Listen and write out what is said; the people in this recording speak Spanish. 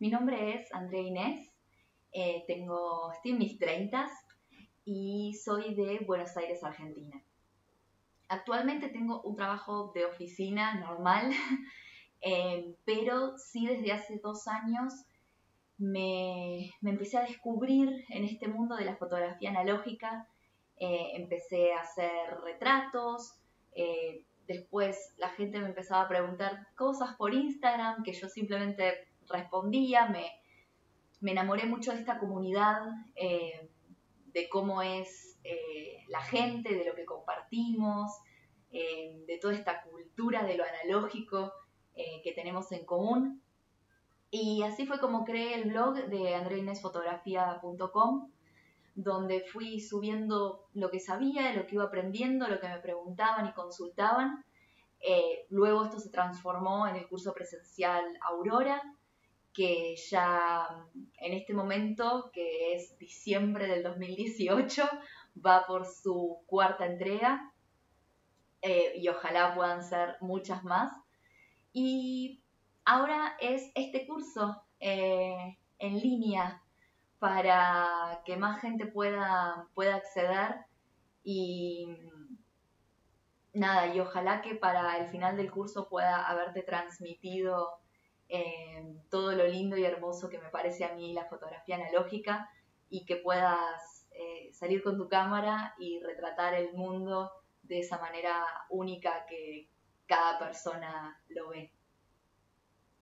Mi nombre es Andrea Inés, eh, tengo, estoy en mis 30 y soy de Buenos Aires, Argentina. Actualmente tengo un trabajo de oficina normal, eh, pero sí desde hace dos años me, empecé a descubrir en este mundo de la fotografía analógica. Eh, empecé a hacer retratos, después la gente me empezaba a preguntar cosas por Instagram que yo simplemente respondía, me, enamoré mucho de esta comunidad, eh, de cómo es eh, la gente, de lo que compartimos, eh, de toda esta cultura de lo analógico que tenemos en común. Y así fue como creé el blog de andreinesfotografía.com, donde fui subiendo lo que sabía, lo que iba aprendiendo, lo que me preguntaban y consultaban. luego esto se transformó en el curso presencial Aurora, que ya en este momento, que es diciembre del 2018, va por su cuarta entrega eh, y ojalá puedan ser muchas más. Y ahora es este curso eh, en línea para que más gente pueda, pueda acceder y nada, y ojalá que para el final del curso pueda haberte transmitido todo lo lindo y hermoso que me parece a mí la fotografía analógica y que puedas eh, salir con tu cámara y retratar el mundo de esa manera única que cada persona lo ve.